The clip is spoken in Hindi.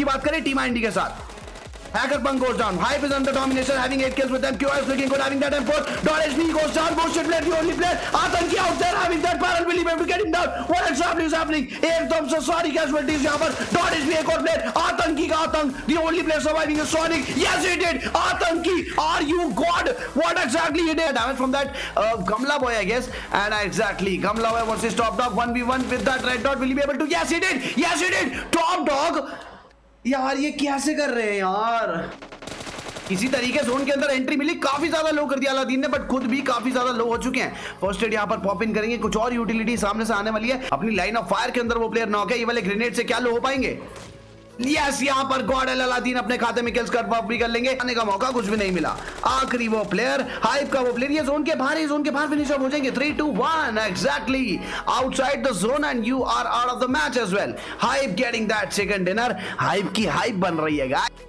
की बात करें टीम आईडी के साथ Hacker Punk goes down. Hype is under domination, having 8 kills with them. QI is looking good, having that M4. Dot goes down. Bullshit player, the only player. Atanki out there, having that barrel. Will he be able to get him down? What exactly is happening? Air Thompson, sorry casualties यहाँ पर. Dot HP एक और player. Atanki का आतंक. The only player surviving is Sonic. Yes, he did. Atanki, are you God? What exactly he did? Damage from that uh, Gamla boy, I guess. And exactly, Gamla boy versus Top Dog. 1v1 with that red dot. Will he be able to? Yes, he did. Yes, he did. यार, ये कैसे कर रहे हैं यार? इसी तरीके जोन के अंदर एंट्री मिली। काफ़ी ज़्यादा लो कर दिया अलादीन ने बट खुद भी काफ़ी ज़्यादा लो हो चुके हैं। फ़र्स्ट एड यहाँ पर पॉप इन करेंगे। कुछ और यूटिलिटी सामने से आने वाली है। अपनी लाइन ऑफ़ फायर के अंदर वो प्लेयर नॉक है ये वाले ग्रेनेड से क्या लो हो पाएँगे? यस यहाँ पर गॉड एल अलादीन अपने खाते में किल्स कर भी कर लेंगे। आने का मौका कुछ भी नहीं मिला। आखिरी वो प्लेयर हाइप का वो प्लेयर ये जोन के बाहर ही जोन के बाहर फिनिश हो जाएँगे। Three two one exactly outside the zone and you are out of the match as well hype getting that second dinner hype की हाइप बन रही है गाइस